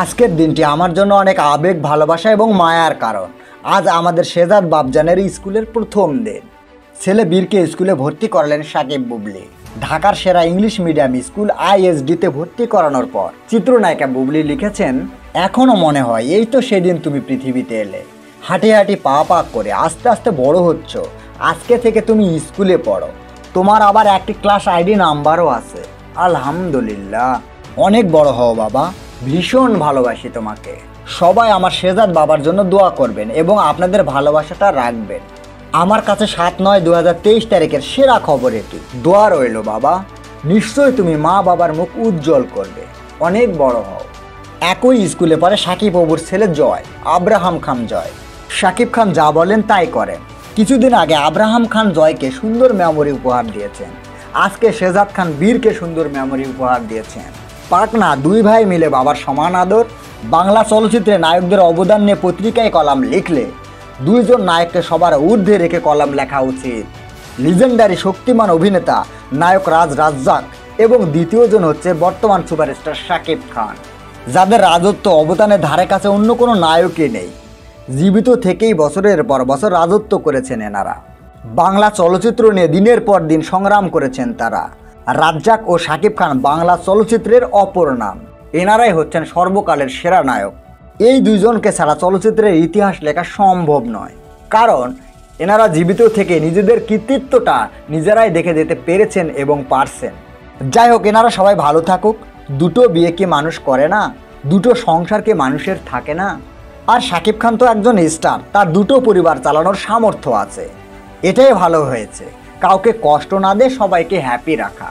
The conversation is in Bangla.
আজকের দিনটি আমার জন্য অনেক আবেগ, ভালোবাসা এবং মায়ার কারণ। আজ আমাদের শেজাদ বাবজানের স্কুলের প্রথম দিন। ছেলে বীরকে স্কুলে ভর্তি করালেন সাকিব বুবলি। ঢাকার সেরা ইংলিশ মিডিয়াম স্কুল আইএসডিতে ভর্তি করানোর পর চিত্রনায়িকা বুবলি লিখেছেন এখনও মনে হয় এই তো সেদিন তুমি পৃথিবীতে এলে। হাঁটি হাঁটি পা পা করে আস্তে আস্তে বড় হচ্ছ। আজকে থেকে তুমি স্কুলে পড়ো। তোমার আবার একটি ক্লাস আইডি নাম্বারও আছে। আলহামদুলিল্লাহ। অনেক বড় হও বাবা। ভীষণ ভালোবাসি তোমাকে। সবাই আমার শেজাদ বাবার জন্য দোয়া করবেন এবং আপনাদের ভালোবাসাটা রাখবেন। আমার কাছে সাত নয় দু তারিখের সেরা খবর এটি। দোয়া রইল বাবা। নিশ্চয়ই তুমি মা বাবার মুখ উজ্জ্বল করবে। অনেক বড় হও। একই স্কুলে পড়ে সাকিব অবুর ছেলে জয়, আব্রাহাম খান জয়। সাকিব খান যা বলেন তাই করেন। কিছুদিন আগে আব্রাহাম খান জয়কে সুন্দর মেমোরি উপহার দিয়েছেন। আজকে শেজাদ খান বীরকে সুন্দর মেমোরি উপহার দিয়েছেন। পাকনা দুই ভাই মিলে বাবার সমান আদর, বাংলা চলচ্চিত্রে নায়কদের অবদান নিয়ে পত্রিকায় কলাম লিখলে। দুইজন নায়ককে সবার ঊর্ধ্বে রেখে কলাম লেখা উচিত। লিজেন্ডারি শক্তিমান অভিনেতা, নায়ক রাজ রাজ্জাক এবং দ্বিতীয়জন হচ্ছে বর্তমান সুপারস্টার শাকিব খান। যাদের রাজত্ব অবদানের ধারে কাছে অন্য কোনো নায়কই নেই। জীবিত থেকেই বছরের পর বছর রাজত্ব করেছেন এনারা। বাংলা চলচ্চিত্র নিয়ে দিনের পর দিন সংগ্রাম করেছেন তারা। রাজ্জাক ও শাকিব খান বাংলা চলচ্চিত্রের অপর নাম। এনারাই হচ্ছেন সর্বকালের সেরা নায়ক। এই দুজনকে ছাড়া চলচ্চিত্রের ইতিহাস লেখা সম্ভব নয়। কারণ, এনারা জীবিত থেকে নিজেদের কৃতিত্বটা নিজেরাই দেখে যেতে পেরেছেন এবং পারছেন। যাই হোক, এনারা সবাই ভালো থাকুক। দুটো বিয়ে কি মানুষ করে না? দুটো সংসার কি মানুষের থাকে না? আর শাকিব খান তো একজন স্টার, তার দুটো পরিবার চালানোর সামর্থ্য আছে। এটাই ভালো হয়েছে। কাউকে কষ্ট না দিয়ে সবাইকে হ্যাপি রাখা।